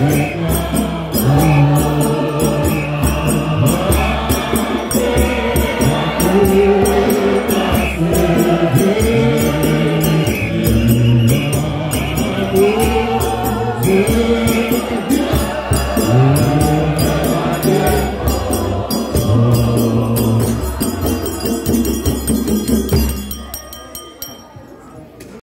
me.